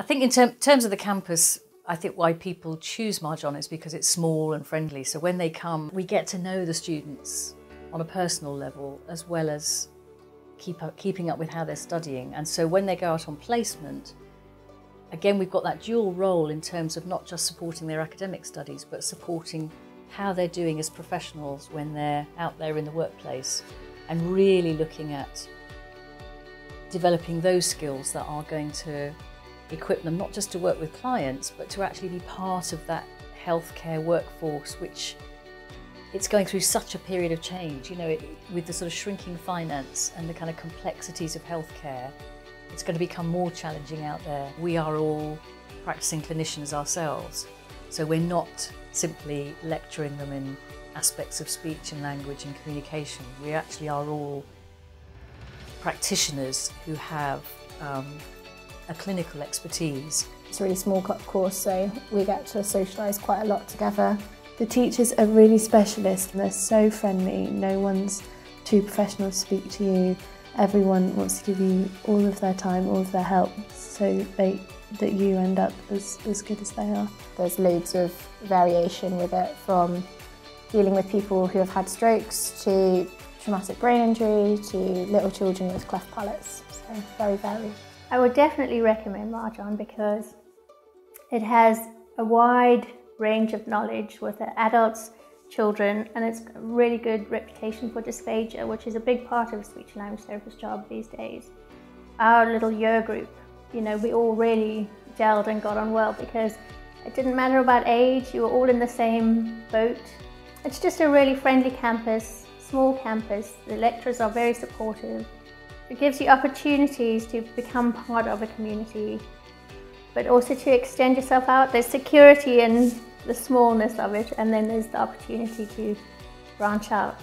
I think in ter terms of the campus, I think why people choose Marjon is because it's small and friendly. So when they come, we get to know the students on a personal level as well as keep up, keeping up with how they're studying. And so when they go out on placement, again, we've got that dual role in terms of not just supporting their academic studies, but supporting how they're doing as professionals when they're out there in the workplace and really looking at developing those skills that are going to equip them not just to work with clients, but to actually be part of that healthcare workforce, which it's going through such a period of change, you know, it, with the sort of shrinking finance and the kind of complexities of healthcare, it's going to become more challenging out there. We are all practicing clinicians ourselves, so we're not simply lecturing them in aspects of speech and language and communication. We actually are all practitioners who have um, a clinical expertise. It's a really small course, so we get to socialise quite a lot together. The teachers are really specialist and they're so friendly. No one's too professional to speak to you. Everyone wants to give you all of their time, all of their help, so they, that you end up as, as good as they are. There's loads of variation with it, from dealing with people who have had strokes to traumatic brain injury to little children with cleft palates. So very varied. I would definitely recommend Marjon because it has a wide range of knowledge with adults, children, and it's a really good reputation for dysphagia, which is a big part of speech and language therapist job these days. Our little year group, you know, we all really gelled and got on well because it didn't matter about age, you were all in the same boat. It's just a really friendly campus, small campus. The lecturers are very supportive. It gives you opportunities to become part of a community, but also to extend yourself out. There's security in the smallness of it, and then there's the opportunity to branch out.